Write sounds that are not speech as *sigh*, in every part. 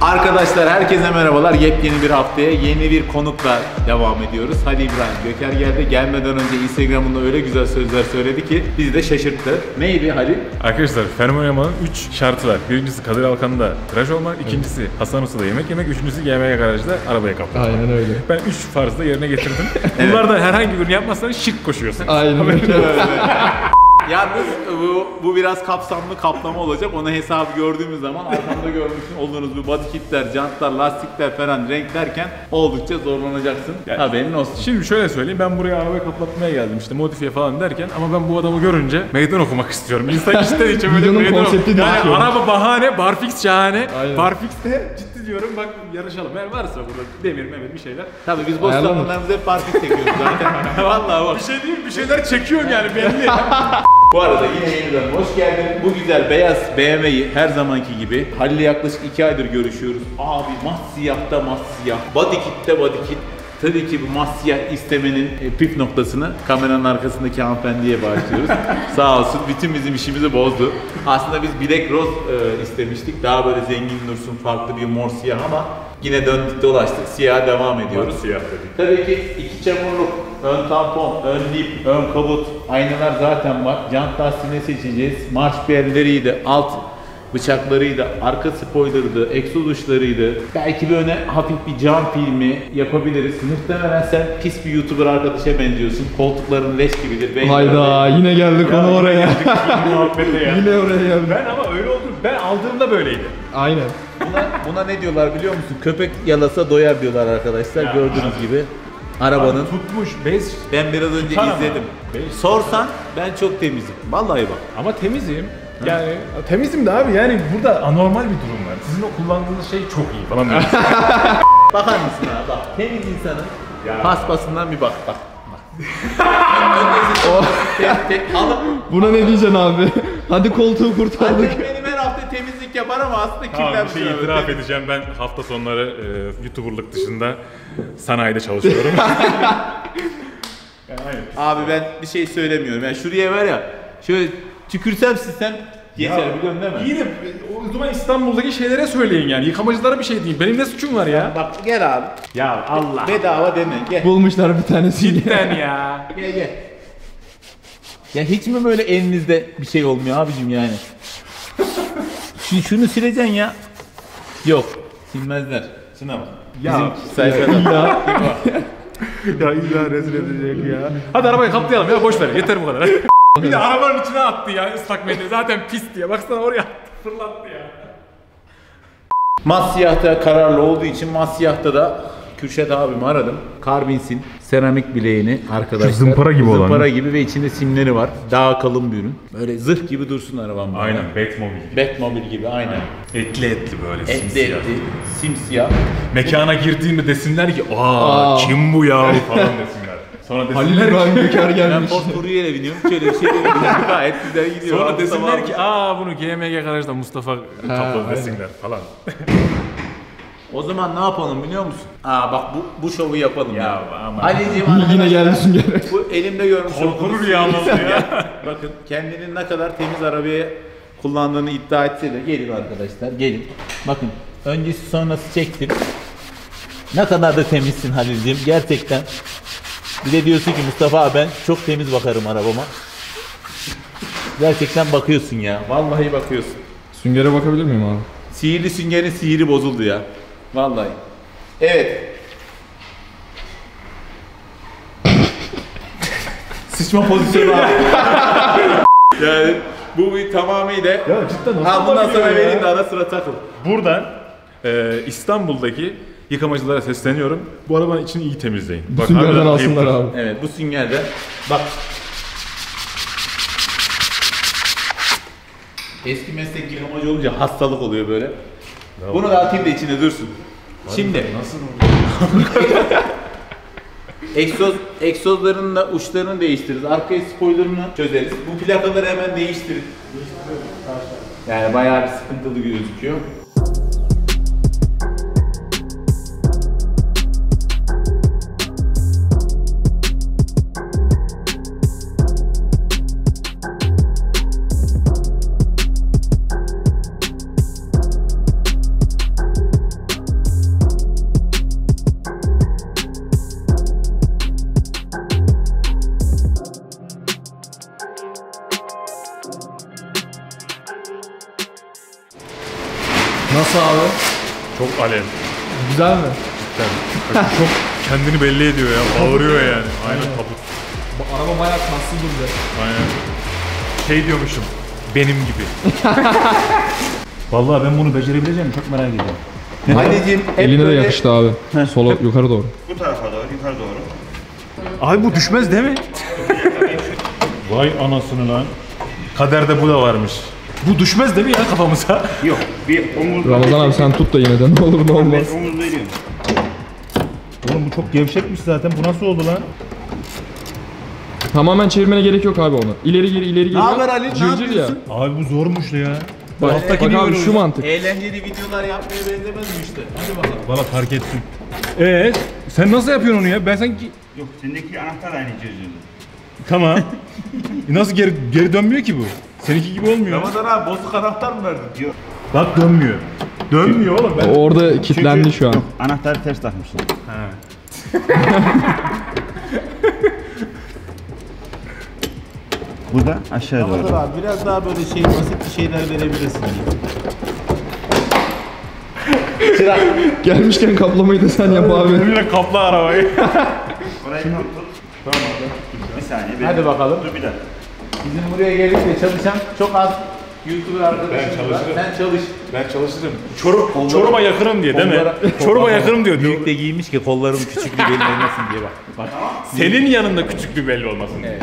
Arkadaşlar herkese merhabalar. Yepyeni bir haftaya yeni bir konukla devam ediyoruz. Hadi İbrahim Göker geldi. Gelmeden önce Instagram'ında öyle güzel sözler söyledi ki bizi de şaşırttı. Neydi Halil? Arkadaşlar fenomen olmanın 3 şartı var. Birincisi Kadir Alkan'da tıraş olmak, ikincisi Hasan Usta'da yemek yemek, üçüncüsü GMG garajda arabaya kapatmak. Aynen öyle. Ben 3 farzı da yerine getirdim. *laughs* Bunlardan herhangi birini yapmazsanız şık koşuyorsun. Aynen öyle. *laughs* Yalnız bu, bu biraz kapsamlı kaplama olacak. Ona hesabı gördüğümüz zaman arkamda görmüş olduğunuz bu body kitler, jantlar, lastikler falan renk derken oldukça zorlanacaksın. Yani- Haberin olsun. Şimdi şöyle söyleyeyim ben buraya arabayı kaplatmaya geldim işte modifiye falan derken ama ben bu adamı görünce meydan okumak istiyorum. İnsan işte için böyle Videonun meydan konsepti yani değişiyor. araba bahane, barfix şahane. Aynen. Barfix de ciddi diyorum bak yarışalım. Eğer varsa burada demir memir bir şeyler. Tabii biz zamanlarımızda hep parfit çekiyoruz zaten. *laughs* Vallahi bak. Bir şey değil bir şeyler çekiyorum yani belli. *laughs* Bu arada yine yeniden hoş geldin. Bu güzel beyaz BMW'yi her zamanki gibi Halil'le yaklaşık 2 aydır görüşüyoruz. Abi mat siyahta mat siyah. Body kit'te body kit. Tabii ki bu mat siyah istemenin e, püf noktasını kameranın arkasındaki hanımefendiye bağışlıyoruz. *laughs* Sağ olsun bütün bizim işimizi bozdu. Aslında biz Black Rose e, istemiştik. Daha böyle zengin dursun, farklı bir mor siyah ama yine döndük dolaştık. Siyaha devam ediyoruz. Siyah dedik. Tabii ki iki çamurluk, ön tampon, ön dip, ön kabut, aynalar zaten var. Jant lastiğini seçeceğiz. Marş belleriydi, alt bıçaklarıydı, arka spoilerıydı, egzoz uçlarıydı. Belki bir öne hafif bir cam filmi yapabiliriz. Muhtemelen sen pis bir YouTuber arkadaşa benziyorsun. Koltukların leş gibidir. Benim Hayda yine geldik konu oraya. Muhabbete ya. yine oraya geldik. *laughs* Ben ama öyle oldu. Ben aldığımda böyleydi. Aynen. Buna, buna ne diyorlar biliyor musun? Köpek yalasa doyar diyorlar arkadaşlar. Ya. Gördüğünüz gibi. Arabanın Tutmuş, bez Ben biraz önce Tutar ama. izledim. Beş. Sorsan ben çok temizim. Vallahi bak. Ama temizim. Yani temizim de abi yani burada anormal bir durum var. Sizin o kullandığınız şey çok iyi falan. *laughs* Bakar mısın ha bak. Temiz insanın Ya. paspasından bir bak bak. *laughs* tek tek alıp Buna ne diyeceksin abi? Hadi koltuğu kurtardık. Annem benim her hafta temizlik yapar ama aslında Tamam kirlenmiş. bir şey abi. itiraf edeceğim. Ben hafta sonları e, YouTuber'lık dışında sanayide çalışıyorum. *laughs* yani aynen. Abi ben bir şey söylemiyorum. Yani şuraya var ya şöyle tükürsem sistem geçer Ya, biliyorsun değil mi? İyi de o zaman İstanbul'daki şeylere söyleyin yani. Yıkamacılara bir şey deyin. Benim ne suçum var ya? Bak gel abi. Ya Allah. Bedava deme. Gel. Bulmuşlar bir tanesiyle. Cidden ya. *laughs* Gel gel. Ya hiç mi böyle elinizde bir şey olmuyor abicim yani? Şu, şunu sileceksin ya. Yok. Silmezler. Şuna bak. Ya. Bizim sayfada. ya. ya illa rezil edecek ya. Hadi arabayı kaplayalım ya boş ver yeter bu kadar. *laughs* bir de arabanın içine attı ya ıslak mendil zaten pis diye. Baksana oraya attı, fırlattı ya. Mat siyahta kararlı olduğu için mat siyahta da Kürşat abimi aradım. Karbinsin seramik bileğini arkadaşlar. Şu zımpara gibi olan. Zımpara gibi ve içinde simleri var. Daha kalın bir ürün. Böyle zırh gibi dursun arabam. bana. Aynen Batmobile. Batmobile gibi aynen. Etli etli böyle Etli simsiyah. etli, simsiyah. Mekana girdiğimde desinler ki aa, Aa. kim bu ya falan desinler. Sonra Halil desinler İbrahim ki Göker Ben gelmiş. Ford Courier'e biniyorum. Şöyle bir şey de *laughs* gayet güzel gidiyor. Sonra Abi, desinler tamam. ki aa bunu GMG garajda Mustafa aynen. desinler falan. *laughs* O zaman ne yapalım biliyor musun? Aa bak bu, bu şovu yapalım ya. Ya ama- Ali'ciğim Yine geldi sünger. Bu elimde görmüş olduğunuz rüyamız *laughs* ya. Bakın kendinin ne kadar temiz arabayı kullandığını iddia etse de gelin arkadaşlar gelin. Bakın öncesi sonrası çektim. Ne kadar da temizsin Halil'ciğim gerçekten. Bir de diyorsun ki Mustafa abi ben çok temiz bakarım arabama. Gerçekten bakıyorsun ya. Vallahi bakıyorsun. Süngere bakabilir miyim abi? Sihirli süngerin sihiri bozuldu ya. Vallahi. Evet. Sıçma pozisyonu abi. *laughs* yani bu bir tamamıyla... Ya cidden Ha bundan sonra vereyim de ara sıra takıl. Buradan e, İstanbul'daki yıkamacılara sesleniyorum. Bu arabanın içini iyi temizleyin. Bu süngerden harbiden alsınlar ayıptır. abi. Evet bu süngerde bak. Eski meslek yıkamacı olunca hastalık oluyor böyle. Bunu da atayım da içine dursun. Şimdi Nasıl oluyor? *laughs* egzoz egzozların da uçlarını değiştiririz. Arkaya spoilerını çözeriz. Bu plakaları hemen değiştirin. Yani bayağı bir sıkıntılı gözüküyor. Güzel mi? çok kendini belli ediyor ya. Bağırıyor yani. Aynen tabut. Bu araba bayağı kaslı duracak. Aynen. Şey diyormuşum. Benim gibi. *laughs* Vallahi ben bunu becerebileceğim çok merak ediyorum. Anneciğim hep Eline de böyle- yakıştı abi. Sola yukarı doğru. Bu tarafa doğru, yukarı doğru. Ay bu düşmez değil mi? Vay anasını lan. Kaderde bu da varmış. Bu düşmez değil mi ya kafamıza? Yok, bir omuz Ramazan abi sen tut da yine de ne olur ne olmaz. Ben omuz veriyorum. Oğlum bu çok gevşekmiş zaten. Bu nasıl oldu lan? Tamamen çevirmene gerek yok abi onu. İleri geri ileri geri. haber Ali, ne Cırcır ya. yapıyorsun? Abi bu zormuş ya. Bak, bak niye abi şu mantık. Eğlenceli videolar yapmaya benzemez mi işte? Hadi bakalım. Valla fark ettim. Ee, sen nasıl yapıyorsun onu ya? Ben sanki... Yok, sendeki anahtar aynı çözüldü. Tamam. E *laughs* nasıl geri, geri dönmüyor ki bu? Seninki gibi olmuyor. Ramazan abi bozuk anahtar mı verdin? Yok. Bak dönmüyor. Dönmüyor oğlum ben. Orada kilitlendi şu an. Anahtarı ters takmışsın. *laughs* Bu da aşağı Ramazan doğru. abi biraz daha böyle şey basit bir şeyler verebilirsin. Çırak. Gelmişken kaplamayı da sen yap abi. Böyle kapla arabayı. *laughs* Orayı tam tut. Tamam Bir saniye. Hadi bakalım. Dur bir dakika. Bizim buraya gelip de çalışan çok az YouTuber arkadaşımız Ben var. çalışırım. Sen çalış. Ben çalışırım. Çorum, Çorum'a yakınım diye değil mi? *laughs* Çorum'a yakınım diyor. Büyük de giymiş ki kollarım küçük bir belli olmasın diye bak. Bak. Senin yanında küçük bir belli olmasın. Evet.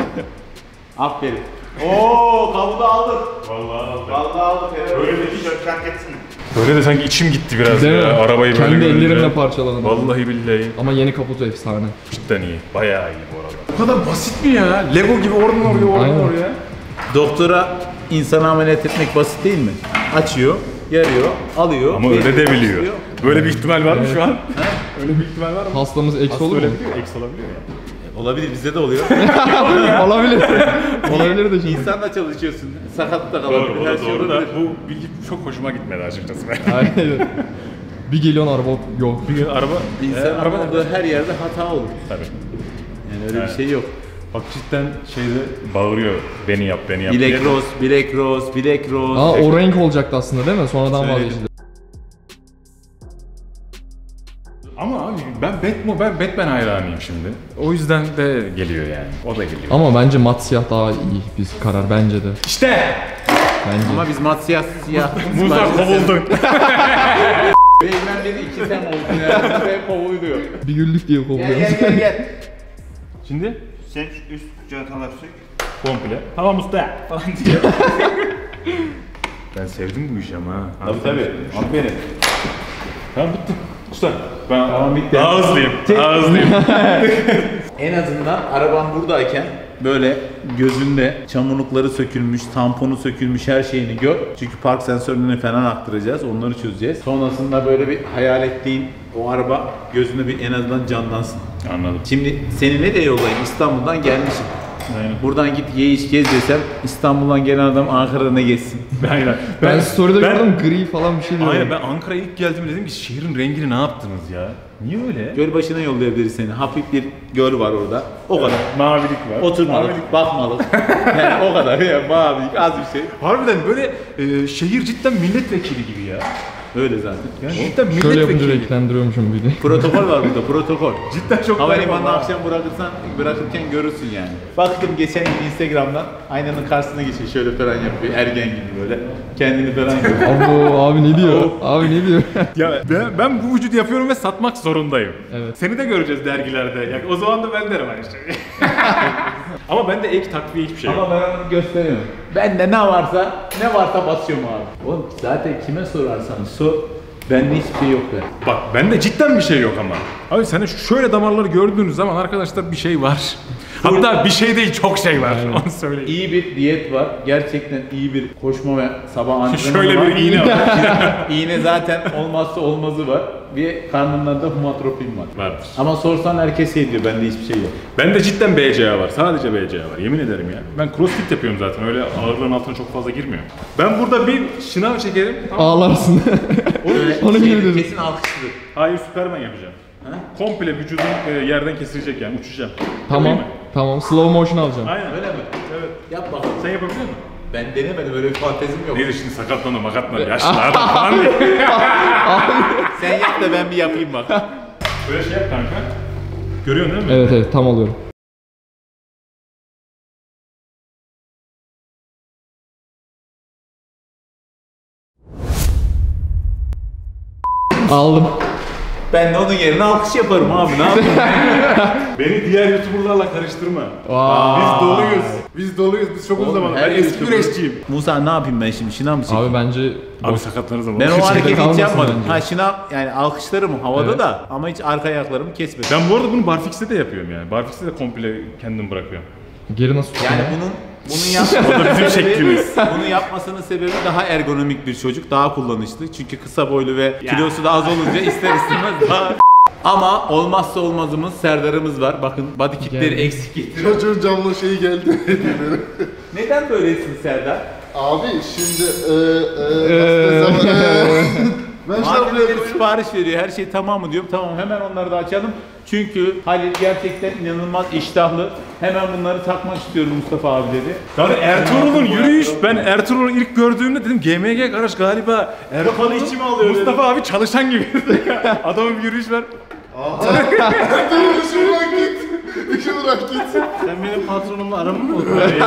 Aferin. *laughs* Oo kabuğu aldık. Vallahi aldım. Vallahi aldık. Böyle bir tişört fark etsene. Böyle de sanki içim gitti biraz Değil mi? ya. Arabayı böyle Kendi ellerimle parçaladım. Vallahi billahi. Ama yeni kaput efsane. Cidden iyi. Bayağı iyi bu arada. Bu kadar basit mi ya? Lego gibi oradan oraya oradan Aynen. oraya. Doktora insanı ameliyat etmek basit değil mi? Açıyor, yarıyor, alıyor. Ama öyle de biliyor. basıyor. Böyle bir ihtimal var mı şu an? Öyle bir ihtimal var mı? Hastamız eks olur mu? Eks olabiliyor ya. Olabilir bizde de oluyor. *laughs* Olabilir. Olabilir de şimdi. İnsanla çalışıyorsun. Sakat da Doğru, kalabilir. bu Her şey doğru da bu bilgi çok hoşuma gitmedi açıkçası. *laughs* Aynen. Bir geliyorsun araba yok. bir araba... İnsanın e, araba olduğu her yerde hata olur. Tabii. Yani öyle Evet. bir şey yok. Bak cidden şeyde bağırıyor. Beni yap, beni yap. diye. Bilek rose, bilek rose, bilek rose. Aa o renk olacaktı aslında değil mi? Sonradan vazgeçildi. Ama abi ben Batman, ben Batman hayranıyım şimdi. O yüzden de geliyor yani. O da geliyor. Ama bence mat siyah daha iyi bir karar bence de. İşte! Bence. Ama biz mat siyah siyah. *laughs* Musa kovuldun. Beymen dedi iki sen oldun yani. Ve kovuluyor. Bir güldük diye Gel kovuyoruz. gel gel gel. Şimdi Sen şu üst cihataları sök. komple. Tamam usta falan diye. *laughs* ben sevdim bu işi ama ha. Tabii tabii. Aferin. Tamam bitti. Usta. Ben Tamam, bitti. Daha hızlıyım. *laughs* *laughs* En azından araban buradayken böyle gözünde çamurlukları sökülmüş, tamponu sökülmüş her şeyini gör. Çünkü park sensörlerini falan aktıracağız, onları çözeceğiz. Sonrasında böyle bir hayal ettiğin o araba gözünde bir en azından canlansın. Anladım. Şimdi seni ne de yollayayım? İstanbul'dan gelmişim. Aynen. Buradan git ye iç gez desem İstanbul'dan gelen adam Ankara'da ne gezsin? *laughs* Aynen. Ben story'de ben- gördüm gri falan bir şey diyor. Aynen ben Ankara'ya ilk geldiğimde dedim ki şehrin rengini ne yaptınız ya? Niye öyle? Göl başına yollayabiliriz seni. Hafif bir göl var orada. O kadar. Mavilik var. Oturmalık, bakmalık. *laughs* yani o kadar ya mavilik az bir şey. Harbiden böyle e, şehir cidden milletvekili gibi ya. Öyle zaten. Yani cidden Şöyle yapınca milletvekili. renklendiriyormuşum bir de. *laughs* Protokol var burada, protokol. Cidden çok Havalimanına garip ama. akşam bırakırsan, bırakırken görürsün yani. Baktım geçen gün Instagram'dan aynanın karşısına geçiyor şöyle falan yapıyor. Ergen gibi böyle. Kendini falan *laughs* yapıyor. Abo abi ne diyor? Abi ne diyor? *laughs* Ya ben, ben bu vücudu yapıyorum ve satmak zorundayım. Evet. Seni de göreceğiz dergilerde. Yani o zaman da ben derim aynı şeyi. Ama bende ek takviye hiçbir şey yok. Ama ben onu gösteriyorum. Bende ne varsa, ne varsa basıyorum abi. Oğlum zaten kime sorarsan sor, bende hiçbir şey yok der. Bak bende cidden bir şey yok ama. Abi de şöyle damarları gördüğünüz zaman arkadaşlar bir şey var. *laughs* Hatta bir şey değil çok şey var. Onu söyleyeyim. İyi bir diyet var. Gerçekten iyi bir koşma ve sabah antrenmanı Şöyle var. bir iğne var. *laughs* İğne zaten olmazsa olmazı var. Bir karnında da humatropin var. Vardır. Ama sorsan herkes şey diyor, bende hiçbir şey yok. Bende cidden BCA var. Sadece BCA var. Yemin ederim ya. Ben crossfit yapıyorum zaten. Öyle ağırlığın altına çok fazla girmiyor. Ben burada bir şınav çekerim. Tamam. Ağlarsın. *laughs* Onun gibi Şey, dedim. kesin alkışlıdır. Hayır Süperman yapacağım. Komple vücudum e, yerden kesilecek yani uçacağım. Tamam. Tamam. Slow motion alacağım. Aynen. Öyle mi? Evet. Yap bakalım. Sen yapabiliyor musun? Ben denemedim öyle bir fantezim yok. Neyse şimdi sakatlandım makatlandım yaşlı adam *laughs* falan diye. *laughs* yap da ben bir yapayım bak. Böyle şey yap kanka. Görüyorsun değil mi? Evet evet tam alıyorum. Aldım. Ben de onun yerine alkış yaparım abi ne yapayım? *laughs* Beni diğer YouTuber'larla karıştırma. Vay. Biz doluyuz. Biz doluyuz. Biz çok uzun Oğlum, zaman. her Ben eski güreşçiyim. Musa ne yapayım ben şimdi şınav mı çekeyim? Abi bence Abi sakatlarınız ama. ben o hareketi hiç yapmadım. Ha şınav yani alkışlarım havada Evet. da ama hiç arka ayaklarımı kesmedim. Ben bu arada bunu Barfix'te de yapıyorum yani. Barfix'te de komple kendim bırakıyorum. geri nasıl Yani tutuyor? bunun bunun yapmasının *laughs* O da bizim sebebi- şeklimiz. Bunu yapmasının sebebi daha ergonomik bir çocuk, daha kullanışlı. Çünkü kısa boylu ve kilosu da az olunca ister istemez daha *laughs* ama olmazsa olmazımız Serdar'ımız var. Bakın body kitleri Geldi. eksik getiriyor. Çocuğun camlı şeyi geldi. *laughs* Neden böylesin Serdar? Abi şimdi e, e, nasıl desem, e, ben Malzemeleri sipariş veriyor. Her şey tamam mı diyorum. Tamam hemen onları da açalım. Çünkü Halil gerçekten inanılmaz iştahlı. Hemen bunları takmak istiyorum Mustafa abi dedi. Yani Ertuğrul'un yürüyüş, ben Ertuğrul'u ilk gördüğümde dedim GMG kardeş galiba Ertuğrul içime alıyor Mustafa abi çalışan gibi. *laughs* Adamın bir yürüyüş var. İşi *laughs* bırak git. İşi bırak git. Sen benim patronumla aramı mı bozdun? Öyle bir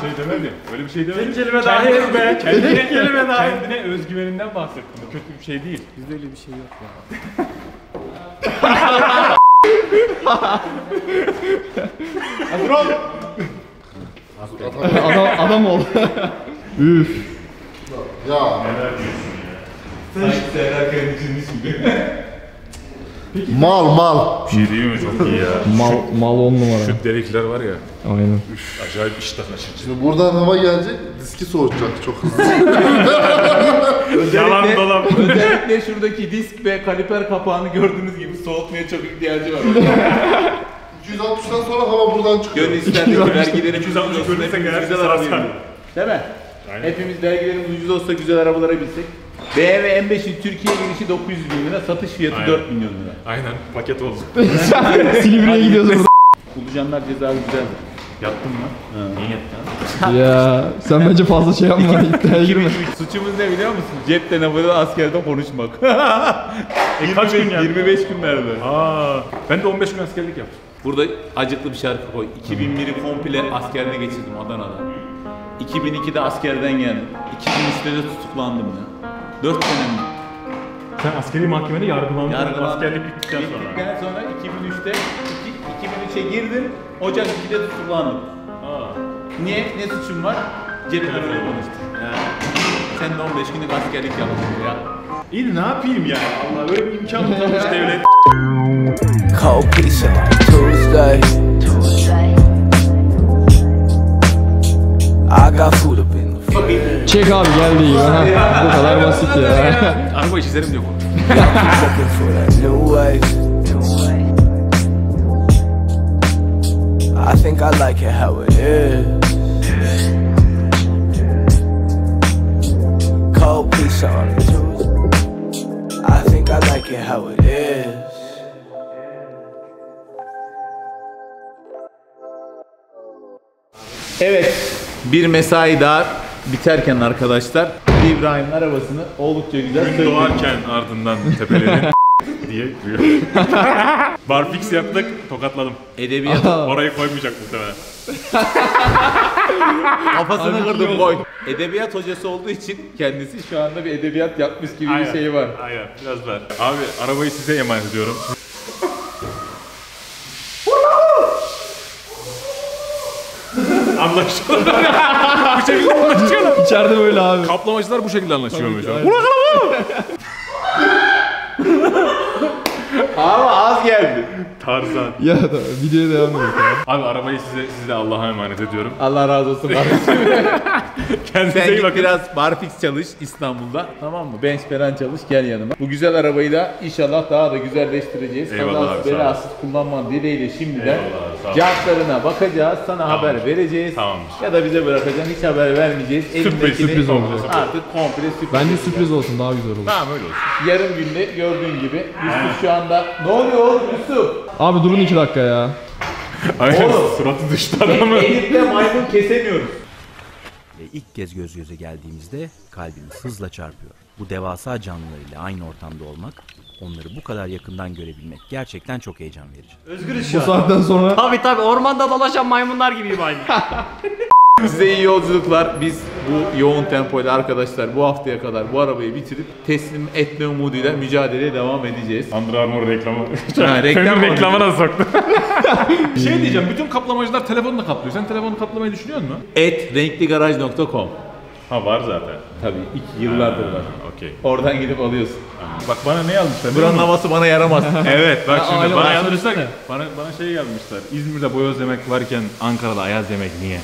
şey demedi. Öyle bir şey demedi. Tek kelime daha yok be. Kendine, kelime yok. kendine özgüveninden bahsettim. Bu kötü bir şey değil. Bizde öyle bir şey yok ya. adam adam ol. Üf. Ya Serdar kendisini şimdi. mal mal. Bir şey değil mi? Çok iyi ya. Mal mal on numara. Şu delikler var ya. Aynen. Acayip iştah açıcı. Şimdi buradan hava gelecek, diski soğutacak çok hızlı. *laughs* Yalan dolan. Özellikle şuradaki disk ve kaliper kapağını gördüğünüz gibi soğutmaya çok ihtiyacı var. 260'tan *laughs* sonra hava buradan çıkıyor. Gönül ister de vergilerimiz 260 ucuz olsun, görürsek eğer güzel araba. Değil mi? Aynen. Hepimiz vergilerimiz ucuz olsa güzel arabalara binsek. BMW M5'in Türkiye girişi 900 bin lira, satış fiyatı Aynen. 4 milyon lira. Aynen paket oldu. *laughs* Silivri'ye gidiyoruz burada. Ulucanlar cezaevi güzeldir. Yattın mı? Niye yattın? *laughs* ya sen bence fazla şey yapma. *laughs* İddiaya girme. Suçumuz ne biliyor musun? Cep telefonu askerde konuşmak. E, kaç gün yattın? 25 gün verdi. Aa, ben de 15 gün askerlik yaptım. Burada acıklı bir şarkı koy. 2001'i komple askerde geçirdim Adana'da. 2002'de askerden geldim. 2003'te de tutuklandım ya. 4 senem Sen askeri mahkemede yargılandın. yargılandım. Askerlik bittikten sonra. Bittikten sonra 2003'te iki- 2003'e girdim. Ocak 2'de tutuklandım. Aa. Niye? Ne suçum var? Cep telefonu konuştum. Ya. Sen de 15 günlük askerlik yaptın ya. İyi ne yapayım yani? Allah böyle bir imkan mı *laughs* devlet? Cold pizza like Tuesday. I got food Çek abi geldi iyi. Ha, Bu kadar basit ya. Araba çizerim diyor. Wave. I think I like it how it is. Cold pizza on Tuesday. I think I like it how it is. Evet, bir mesai daha biterken arkadaşlar İbrahim'in arabasını oldukça güzel Gün söktik. doğarken ardından tepeleri *laughs* diye duyuyor. *laughs* Barfix yaptık, tokatladım. Edebiyat Orayı koymayacak muhtemelen. *laughs* kafasını kırdım boy. Edebiyat hocası olduğu için kendisi şu anda bir edebiyat yapmış gibi bir şey var. Aynen, biraz ver. Abi arabayı size emanet ediyorum. Anlaşıldı. bu şekilde anlaşıyorlar. İçeride böyle abi. Kaplamacılar bu şekilde anlaşıyormuş. Aynen. Ama az geldi. Tarzan. Ya da videoya devam edelim. Abi arabayı size, size Allah'a emanet ediyorum. Allah razı olsun kardeşim. *laughs* *laughs* Kendinize Sen iyi bakın. biraz barfix çalış İstanbul'da tamam mı? Bench falan çalış gel yanıma. Bu güzel arabayı da inşallah daha da güzelleştireceğiz. Eyvallah Kazasız abi, sağ ol. belasız kullanman dileğiyle şimdiden Eyvallah, sağ ol. cevaplarına bakacağız. Sana haber vereceğiz. Tamamdır. Ya da bize bırakacaksın hiç haber vermeyeceğiz. Elindekini sürpriz olacak. Artık komple sürpriz. Bence yapacağız. sürpriz olsun daha güzel olur. Tamam öyle olsun. Yarım günde gördüğün gibi Yusuf şu anda ne oluyor oğlum Yusuf? Abi durun iki dakika ya. Aynen Oğlum. suratı düştü adamın. Elitle maymun kesemiyoruz. Ve ilk kez göz göze geldiğimizde kalbimiz hızla çarpıyor. Bu devasa canlılar ile aynı ortamda olmak onları bu kadar yakından görebilmek gerçekten çok heyecan verici. Özgürüz Bu an. saatten sonra Tabi tabi ormanda dolaşan maymunlar gibiyim aynı. *laughs* Size iyi yolculuklar. Biz bu yoğun tempoyla arkadaşlar bu haftaya kadar bu arabayı bitirip teslim etme umuduyla mücadeleye devam edeceğiz. Under Armour reklamı. Ha, *laughs* reklam reklamına *laughs* soktu. şey diyeceğim. Bütün kaplamacılar telefonla kaplıyor. Sen telefonunu kaplamayı düşünüyor musun? Et renkligaraj.com Ha var zaten. Tabii iki yıllardır var. Okey. Oradan gidip alıyorsun. Bak bana ne yazmışlar? Buranın havası bana yaramaz. *laughs* Evet bak şimdi aynen, bana yazmışlar. Bana, bana şey yazmışlar. İzmir'de boyoz yemek varken Ankara'da ayaz yemek niye?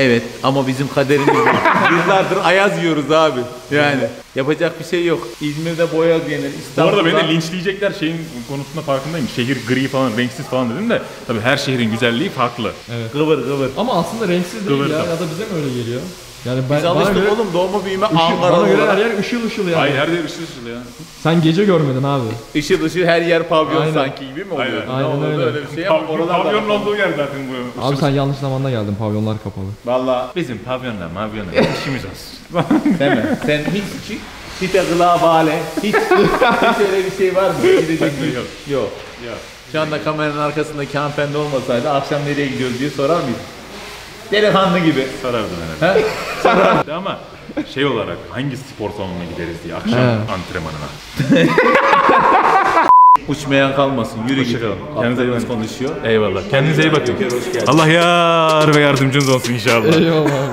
Evet ama bizim kaderimiz bu. *laughs* Yıllardır ayaz yiyoruz abi. Yani yapacak bir şey yok. İzmir'de boyaz yenir. Bu İstanbul'da... arada beni de linçleyecekler şeyin konusunda farkındayım. Şehir gri falan, renksiz falan dedim de tabii her şehrin güzelliği farklı. Kıvır kıvır. ama aslında renksiz değil Kıvırcık. ya ya da bize mi öyle geliyor? Yani ben Biz alıştık göre, oğlum doğma büyüme ışıl, Ankaralı bana göre her yer ışıl ışıl yani. Hayır her yer ışıl ışıl ya. Sen gece görmedin abi. Işıl ışıl her yer pavyon Aynen. sanki gibi mi oluyor? Aynen. Ne Aynen öyle. öyle bir şey ama Pav- oralarda... pavyonun olduğu yer zaten bu. Abi sen yanlış zamanda geldin. Pavyonlar kapalı. Valla Bizim pavyonla mavyonla *laughs* işimiz olsun. değil mi? Sen hiç hiç akıla bağle. Hiç, hiç öyle bir şey var mı? Gidecek bir Yok. Yok. Yok. Şu anda kameranın arkasındaki hanımefendi olmasaydı akşam nereye gidiyoruz diye sorar mıydın? Delikanlı gibi. Sarardım herhalde. He? Sarardı ama şey olarak hangi spor salonuna gideriz diye akşam He. antrenmanına. *laughs* Uçmayan kalmasın. Yürü git. Kendinize iyi bakın. konuşuyor. Eyvallah. Kendinize iyi bakın. Allah yar ve yardımcınız olsun inşallah. Eyvallah.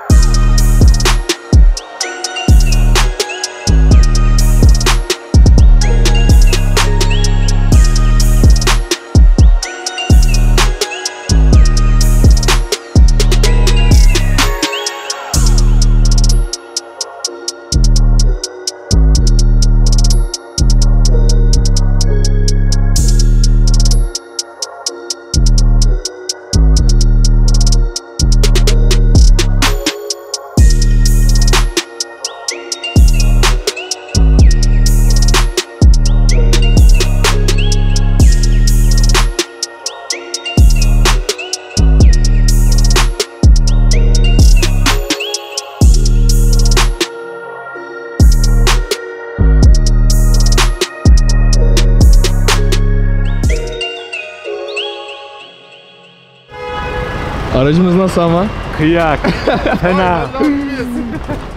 Aracımız nasıl ama? Kıyak. *laughs* Fena.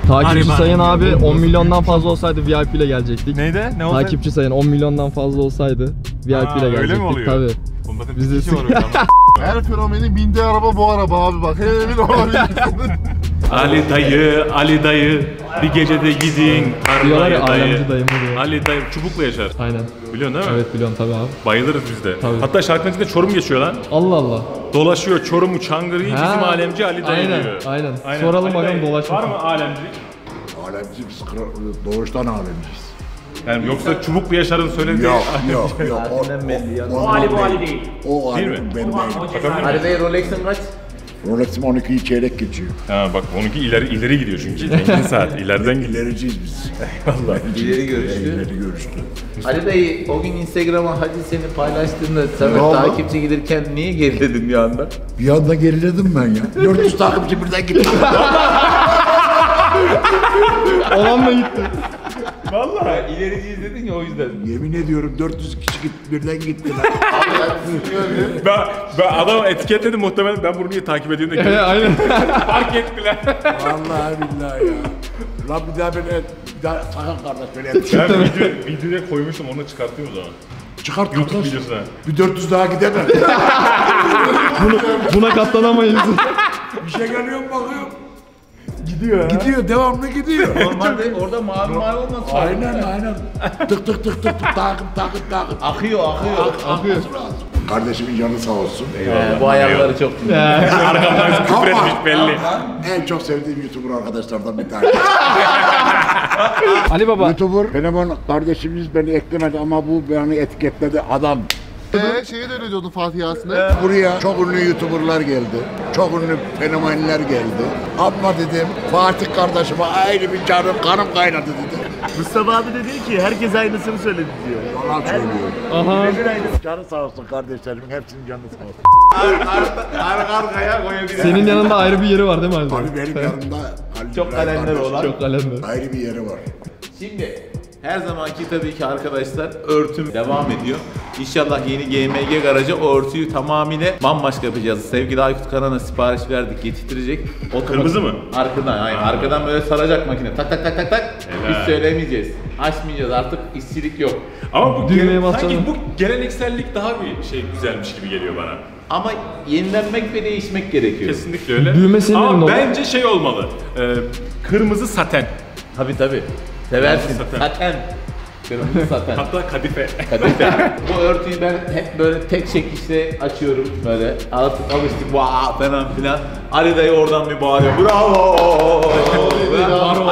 Takipçi sayın abi 10 milyondan fazla olsaydı VIP ile gelecektik. Neydi? Ne oldu? Takipçi sayın 10 milyondan fazla olsaydı VIP ile öyle mi gelecektik oluyor? tabii. Oğlum Biz bir kişi var *laughs* orada. Her fenomenin bindiği araba bu araba abi bak. Emin olabilirsin. *laughs* Ali dayı, Ali dayı, bir gecede gidin. Diyorlar ya alemci dayımı diyor. Ali dayı çubukla yaşar. Aynen. Biliyorsun değil mi? Evet biliyorum tabii abi. Bayılırız biz de. Tabii. Hatta şarkının içinde Çorum geçiyor lan. Allah Allah. Dolaşıyor Çorum'u, Çankırı'yı Ha, bizim alemci Ali dayı aynen, diyor. aynen. Soralım Ali bakalım dayı, dolaşmış Var mı? alemcilik? Alemci biz kral- doğuştan alemciyiz. Yani yoksa çubuklu yaşarın söylediği... Yok yok yok. *laughs* O, o, O Ali bu Ali değil. O Değil Ali mi? ben değilim. Ali Bey Rolex'in kaç? Rolex'im 12'yi çeyrek geçiyor. Ha bak onunki ileri ileri gidiyor çünkü. Zengin saat. ileriden gidiyor. İlericiyiz biz. İleri görüşlü. İleri görüştü. Ali Bey o gün Instagram'a hadi seni paylaştığında Samet Ne oldu? takipçi gelirken niye geriledin bir anda? Bir anda geriledim ben ya. *laughs* 400 takipçi birden gitti. *laughs* Olan da gitti. Vallahi ilericiyiz dedin ya o yüzden. Yemin ediyorum 400 kişi git, birden gittiler. *laughs* Ben, ben adam etiketledi muhtemelen ben bunu niye takip ediyorum da He aynen. *laughs* fark ettiler. Vallahi billahi ya. Lan bir daha beni bir daha sakın kardeş beni et. ben video, videoya koymuştum onu çıkartıyorum o zaman. Çıkart YouTube kardeş. videosuna. Bir 400 daha gidemem. Buna katlanamayız. bir şey geliyor mu bakıyorum. Gidiyor Gidiyor devamlı gidiyor. *laughs* Normalde orada mavi mavi olmaz. aynen aynen. Tık tık tık tık tık takip takip takip. Akıyor akıyor. Akıyor. Kardeşimin canı sağ olsun. Ee, bu ayakları çok. *laughs* Arkamdan küfür etmiş belli. En çok sevdiğim YouTuber arkadaşlardan bir tanesi. *laughs* Ali Baba. YouTuber fenomen kardeşimiz beni eklemedi ama bu beni etiketledi adam. Ee, şeyi de öyle diyordun Fatih Yasin'e. Buraya çok ünlü YouTuber'lar geldi. Çok ünlü fenomenler geldi. Ama dedim Fatih kardeşime ayrı bir canım kanım kaynadı dedi. Mustafa abi de diyor ki herkes aynısını söyledi diyor. Yalan söylüyor. Aha. Canı sağ olsun kardeşlerimin hepsinin canı sağ olsun. Arka arkaya koyabilir. Senin yanında ayrı bir yeri var değil mi Ali? Abi benim yanımda Halil Çok kalemler olan. Çok kalemli. Ayrı bir yeri var. Şimdi Her zamanki tabii ki arkadaşlar örtüm devam ediyor. İnşallah yeni GMG garaja o örtüyü tamamıyla bambaşka yapacağız. Sevgili Aykut Karan'a sipariş verdik. Otomatik- Kırmızı mı? Arkadan, hayır. Arkadan böyle saracak makine. Tak tak tak tak tak. Biz söylemeyeceğiz. Açmayacağız artık işçilik yok. Ama bu Düğmeye gele- sanki bu geleneksellik daha bir şey güzelmiş gibi geliyor bana. Ama yenilenmek ve değişmek gerekiyor. Kesinlikle öyle. Düğme senin elinde Ama olur. bence şey olmalı. Ee, kırmızı saten. Tabii tabii. Seversin. Saten. Saten. Kırmızı saten. Hatta kadife. Kadife. *laughs* Bu örtüyü ben hep böyle tek çekişte açıyorum böyle. Artık alıştık vaa falan filan. Ali dayı oradan bir bağırıyor. Bravo. Var ol.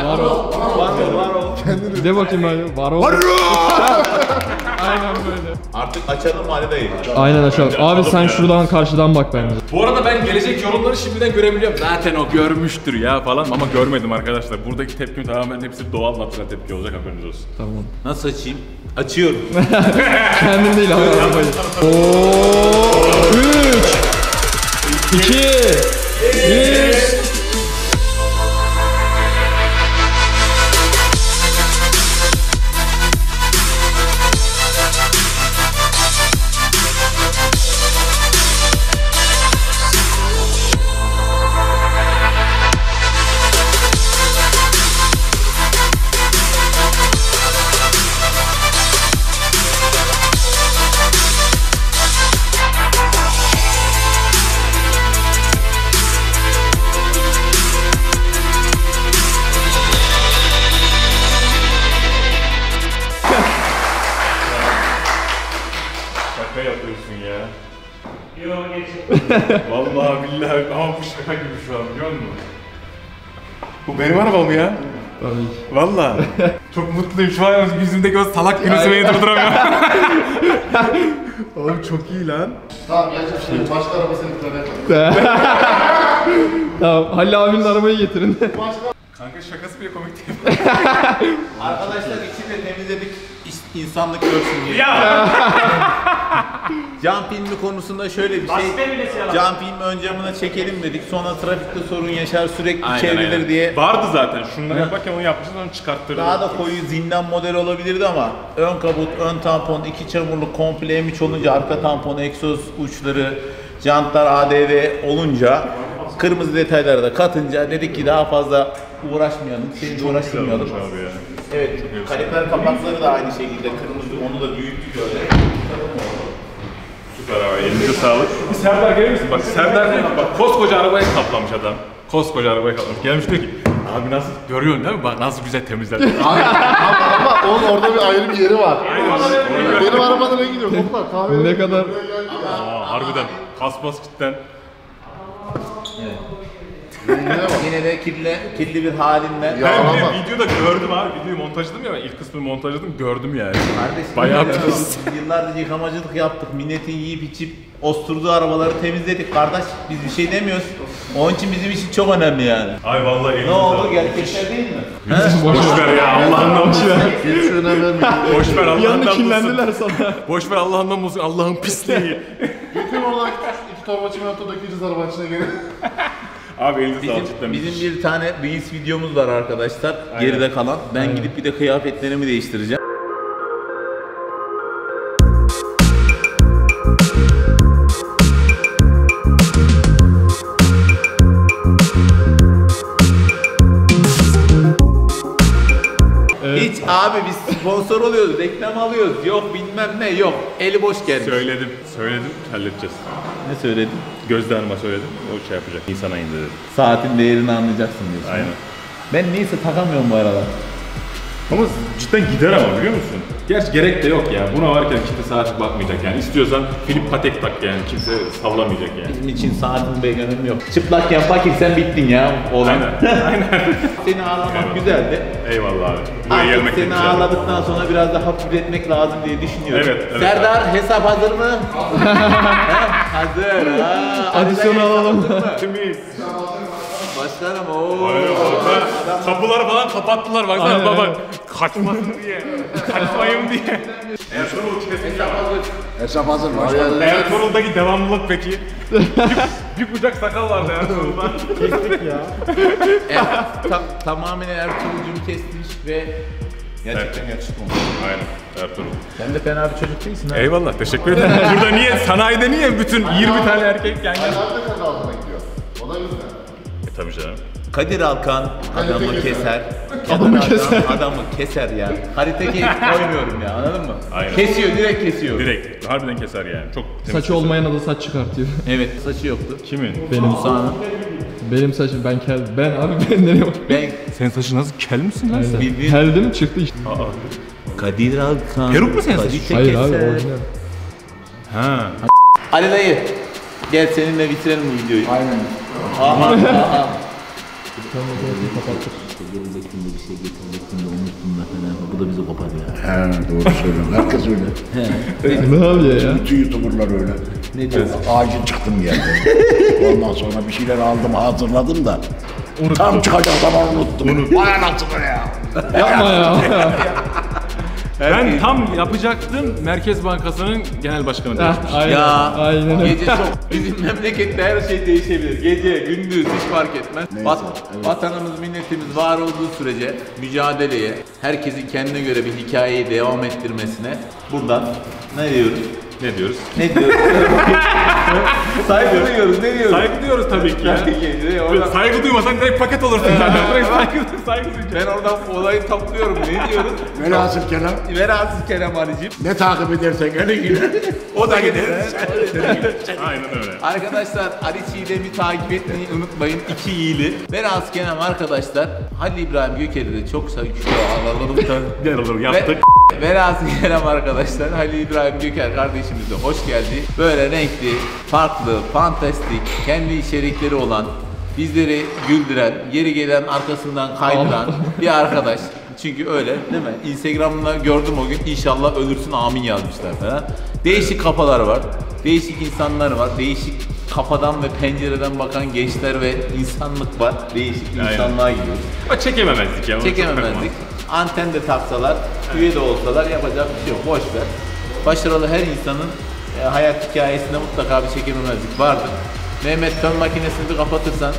Var ol. Var ol. De bakayım abi. Var o. *laughs* Aynen böyle. Artık açalım dayı. Aynen aşağı. Abi sen şuradan karşıdan bak bence. Bu arada ben gelecek yorumları şimdiden görebiliyorum. Zaten o görmüştür ya falan ama görmedim arkadaşlar. Buradaki tepkim tamamen hepsi doğal natural tepki olacak haberiniz olsun. Tamam. Nasıl açayım? Açıyorum. *laughs* Kendin değil abi. Oo! 3 2 1 Vallahi billahi ama bu şaka gibi şu an biliyor musun? Bu benim arabam ya. Tabii. Vallahi. *laughs* Çok mutluyum şu an yüzümdeki o salak gülümsemeyi durduramıyorum. *laughs* Oğlum çok iyi lan. Tamam gerçek bir şey. Başka araba seni kurtaracak. *laughs* Tamam Halil abinin arabayı getirin. Kanka şakası bile komik değil. Arkadaşlar içi de temizledik. İnsanlık görsün diye. ya! Cam filmi konusunda şöyle bir şey. Basite bile. Cam filmi ön camına çekelim dedik. Sonra trafikte sorun yaşar sürekli Aynen, çevrilir aynen. diye. Vardı zaten. Şunları yaparken onu yapmışız onu çıkarttırdım. Daha da koyu zindan model olabilirdi ama ön kabut, ön tampon, iki çamurluk komple M3 olunca arka tampon, egzoz uçları, jantlar ADV olunca kırmızı detayları da katınca dedik ki daha fazla uğraşmayalım, seni de uğraştırmayalım. Abi ya. Evet, kaliper kapakları da aynı şekilde kırmızı, onu da büyüttük öyle. Süper abi elinize sağlık. Bir Serdar gelir misin? Bak Serdar diyor ki bak koskoca arabayı kaplamış adam. Koskoca arabayı kaplamış. Gelmiş diyor ki abi nasıl görüyorsun değil mi? Bak nasıl güzel temizledim. *laughs* Abi, ama, ama onun orada bir ayrı bir yeri var. Benim arabada ne gidiyor? Toplar kahve. ne kadar Aa, harbiden kaspas cidden. Yine de kirli, kirli bir halinden. Ya Ben ama- bir videoda gördüm abi. Videoyu montajladım ya ben ilk kısmını montajladım gördüm yani. Kardeşim, Bayağı ya, pis. biz yıllardır yıkamacılık yaptık. Milletin yiyip içip osturduğu arabaları temizledik kardeş. Biz bir şey demiyoruz. Onun için bizim için çok önemli yani. Ay vallahi Ne oldu? Gerçekler değil mi? Boş ver ya Allah'ından boş ver. Hiç önem. Boş ver Allah'ından bulsun. kinlendiler sana. Boş ver Allah'ından bulsun. Allah'ın pisliği. Bütün oradan iki torba çimento dökeceğiz arabanın içine gelin. Abi elinize sağlık Bizim, cidden. bizim bir tane Reels videomuz var arkadaşlar. Geride kalan. Ben gidip bir de kıyafetlerimi değiştireceğim. Hiç abi biz sponsor oluyoruz, reklam alıyoruz. Yok bilmem ne yok. Eli boş gelmiş. Söyledim. Söyledim. Halledeceğiz. Ne söyledin? Gözde Hanım'a söyledim. O şey yapacak. Nisan ayında dedi. Saatin değerini anlayacaksın diyorsun. Aynen. Ben neyse takamıyorum bu aralar. Ama cidden gider ama biliyor musun? Gerçi gerek de yok ya. Buna varken kimse saate bakmayacak yani. İstiyorsan Filip Patek tak yani. Kimse sallamayacak yani. Bizim için saatin pek önemi yok. Çıplakken fakirsen bittin ya oğlan. Aynen. *laughs* Aynen. Seni ağırlamak güzeldi. Eyvallah abi. Buraya Artık gelmek de seni güzel. ağırladıktan sonra biraz da hafifletmek lazım diye düşünüyorum. Evet, evet. Serdar hesap hazır mı? Ha, *laughs* *laughs* hazır. Ha, Adisyonu alalım. Temiz. Başkanım ooo. Kapıları falan kapattılar baksana Aynen, baba. aynen. Kaçmasın diye. Kaçmayayım diye. Ertuğrul kesin. Hesap hazır mı? Ertuğrul'daki devamlılık peki? bir, bir kucak sakal vardı Ertuğrul'da. Evet, ta- tamamen Ertuğrul'cum kesmiş ve Gerçekten yakışıklı olmuş. Aynen. Ertuğrul. Sen de fena bir çocuk değilsin ha. Eyvallah teşekkür ederim. Burada niye sanayide niye bütün 20 tane erkek yan yana? Nerede kadar altına gidiyor? O da güzel. Tabii canım. Kadir Alkan adamı keser. Adamı keser. Adamı keser ya. Haritaki *laughs* koymuyorum ya anladın mı? Aynen. Kesiyor direkt kesiyor. Direkt. Harbiden keser yani. Çok temiz Saçı keser. olmayan da saç çıkartıyor. *laughs* Evet saçı yoktu. Kimin? Benim Musa'nın. benim saçım ben kel. Ben abi *laughs* ben nereye bak? Ben Senin saçın nasıl kel misin lan sen? bildiğin Keldim çıktı işte. Kadir Alkan. Peruk mu senin saçın? Hayır abi keser. orijinal. Ha. Ali dayı. Gel seninle bitirelim bu videoyu. Aynen. Aha aha. Bu da bizi kopar ya. He doğru söylüyorsun. Herkes öyle. Ne yapıyor ya? Bütün YouTuber'lar öyle. Ne diyorsun? Acil çıktım geldim. Ondan sonra bir şeyler aldım hazırladım da. Tam çıkacak zaman unuttum. Vay anasını ya. Yapma ya. Ben tam yapacaktım Merkez Bankası'nın genel başkanı değişmiş. aynen. Ya Aynen öyle. gece çok bizim memlekette her şey değişebilir. Gece, gündüz hiç fark etmez. Vat- Vatanımız, milletimiz var olduğu sürece mücadeleye, herkesin kendine göre bir hikayeyi devam ettirmesine buradan ne diyoruz? Ne diyoruz? Ne diyoruz? *laughs* Saygı duyuyoruz. Ne diyoruz? Saygı diyoruz tabii ki ya. Saygı, oradan, Saygı duymasan direkt paket olursun zaten. *laughs* Direkt saygı, saygı duyacaksın. ben oradan olayı topluyorum. Ne diyoruz? Velhasıl kelam. Veraziz Kerem Ali'cim. Ne takip edersen öyle gider. *laughs* O da gider. Aynen öyle. Arkadaşlar Ali Çiğdem'i takip etmeyi unutmayın. İki iyili. Beraz Kenan arkadaşlar Halil İbrahim Göker'i de çok oğlum yaptık. Beraz Kenan arkadaşlar Halil İbrahim Göker kardeşimiz de hoş geldi. Böyle renkli, farklı, fantastik, kendi içerikleri olan, bizleri güldüren, yeri gelen arkasından kaydıran bir arkadaş. Çünkü öyle değil mi? Instagram'da gördüm o gün inşallah ölürsün amin yazmışlar falan. Değişik kafalar var. Değişik insanlar var. Değişik kafadan ve pencereden bakan gençler ve insanlık var. Değişik insanlığa gidiyoruz. O çekememezdik ya. onu çok Çekememezdik. takma. Anten de taksalar, üye de olsalar yapacak bir şey yok. Boş ver. Başarılı her insanın e, hayat hikayesinde mutlaka bir çekememezlik vardır. Mehmet fön makinesini bir kapatırsan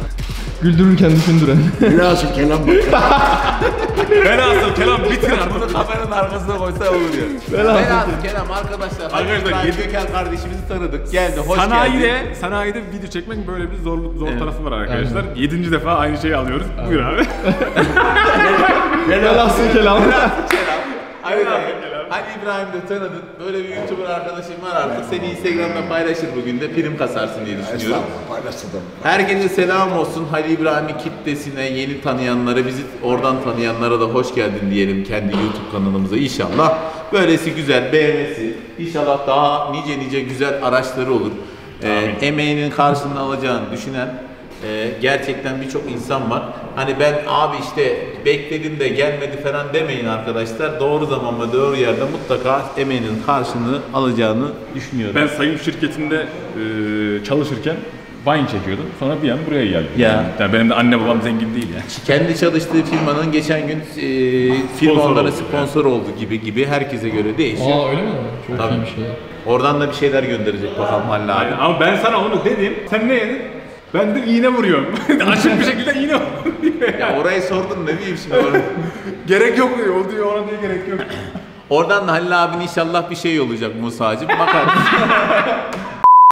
Güldürürken düşündüren. Velhasıl kelam bak. *laughs* Ben asıl kelam bitir artık. bunu kameranın arkasına koysa olur ya. Velhasıl Kerem arkadaşlar. Arkadaşlar, Arkadaşlar yedi- Gökhan kardeşimizi tanıdık. Geldi, hoş geldi. Sanayide, sanayide video çekmek böyle bir zor zor Evet. tarafı var arkadaşlar. Yedinci defa aynı şeyi alıyoruz. Buyur abi. Velhasıl kelam. Ali, Ali İbrahim de tanıdın. Böyle bir YouTuber arkadaşım var artık. Seni Instagram'da paylaşır bugün de prim kasarsın diye düşünüyorum. Estağfurullah paylaştım. Herkese selam olsun. Halil İbrahim'in kitlesine, yeni tanıyanlara, bizi oradan tanıyanlara da hoş geldin diyelim kendi YouTube kanalımıza inşallah. Böylesi güzel, beğenmesi, inşallah daha nice nice güzel araçları olur. Ee, emeğinin karşılığını alacağını düşünen e, gerçekten birçok insan var. Hani ben abi işte bekledim de gelmedi falan demeyin arkadaşlar. Doğru zaman ve doğru yerde mutlaka emeğinin karşılığını alacağını düşünüyorum. Ben sayım şirketinde e, çalışırken Vine çekiyordum. Sonra bir an buraya geldim. Ya. Yani benim de anne babam zengin değil ya. Kendi çalıştığı firmanın geçen gün e, firma Sponsor onlara oldu sponsor oldu gibi gibi herkese göre değişiyor. Aa öyle mi? Çok Tabii. iyiymiş ya. Oradan da bir şeyler gönderecek bakalım Halil abi. Aynen. Ama ben sana onu dedim. Sen ne yedin? Ben de iğne vuruyorum. *laughs* Açık bir şekilde iğne vuruyorum. Ya orayı sordun ne diyeyim şimdi orada. *laughs* gerek yok diyor. O diyor ona diye gerek yok. Oradan da Halil abinin inşallah bir şey olacak Musa'cığım. Bakarız.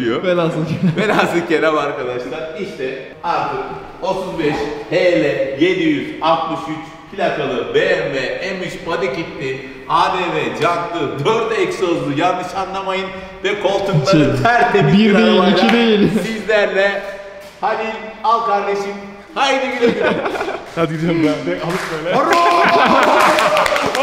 *laughs* Velhasıl kelam. Velhasıl kelam arkadaşlar. İşte artık 35 HL 763 plakalı BMW M3 body kitli ADV jantlı 4 egzozlu yanlış anlamayın ve koltukları İki. tertemiz Bir değil, iki değil. Sizlerle Halil al kardeşim. Haydi güle güle. Hadi gidelim ben de alıp böyle. *laughs*